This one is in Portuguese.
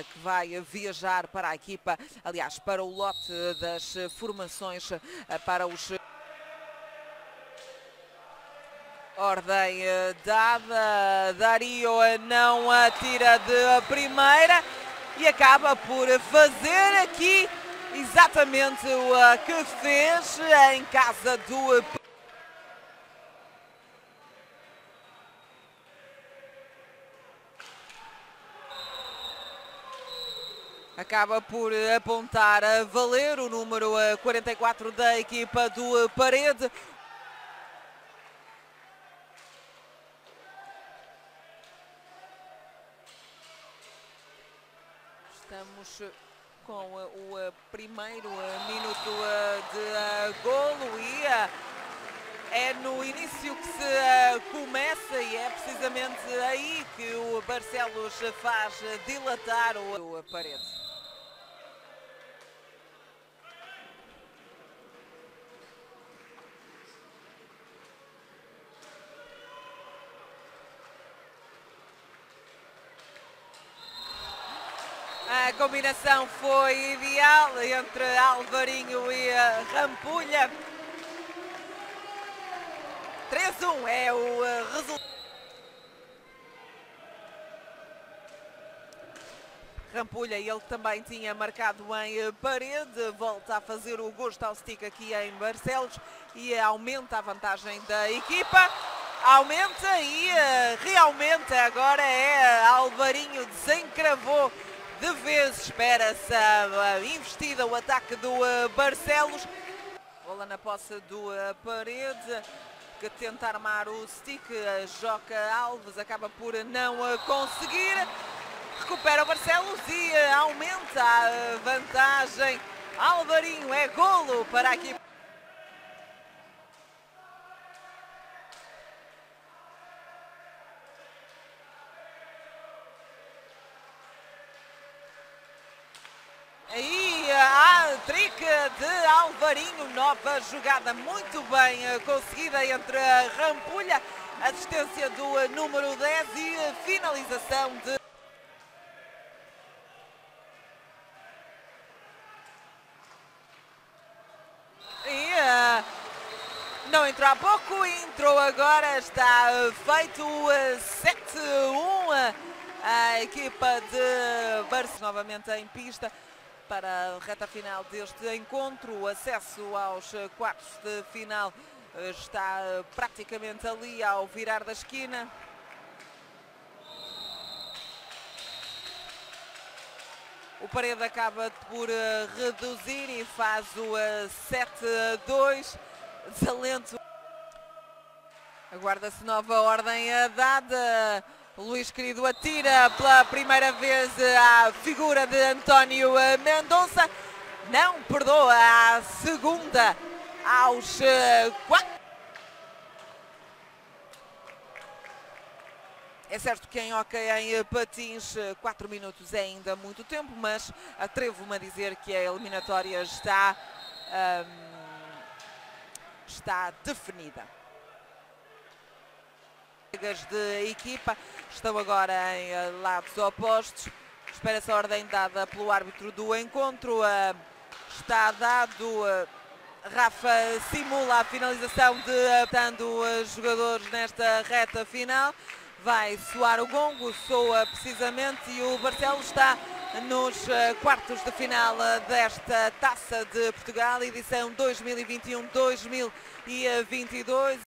que vai viajar para a equipa, aliás, para o lote das formações eh, para os Ordem eh, dada, Dario não atira de primeira e acaba por fazer aqui exatamente o que fez em casa do Acaba por apontar a valer o número 44 da equipa do Parede. Estamos com o primeiro minuto de golo e é no início que se começa e é precisamente aí que o Barcelos faz dilatar o parede. A combinação foi ideal entre Alvarinho e Rampulha. 3-1 é o eh, resultado. Rampulha, ele também tinha marcado em eh, parede, volta a fazer o gosto ao stick aqui em Barcelos e aumenta a vantagem da equipa. Aumenta e eh, realmente agora é Alvarinho desencravou de vez espera-se a investida, o ataque do uh, Barcelos. Bola na posse do uh, Parede, que tenta armar o stick. Joca Alves acaba por não uh, conseguir. Recupera o Barcelos e aumenta a vantagem. Alvarinho é golo para a equipe. De Alvarinho, nova jogada muito bem eh, conseguida entre a Rampulha, assistência do eh, número 10 e a finalização de E, uh, não entrou há pouco, entrou agora, está feito uh, 7-1 a equipa de Barça novamente em pista para a reta final deste encontro. O acesso aos quartos de final eh, está eh, praticamente ali ao virar da esquina. O Parede acaba por eh, reduzir e faz o 7-2. Desalento. Aguarda-se nova ordem dada. Luís Querido atira pela primeira vez à figura de António Mendonça. Não perdoa a segunda aos eh, quatro. É certo que em hockey em patins 4 minutos é ainda muito tempo, mas atrevo-me a dizer que a eliminatória está, um, está definida de equipa estão agora em eh, lados opostos. Espera-se a ordem dada pelo árbitro do encontro. Eh, está dado. Eh, Rafa simula a finalização de tanto jogadores nesta reta final. Vai soar o gongo, soa precisamente e o Barcelos está nos quartos de final desta Taça de Portugal, edição 2021-2022.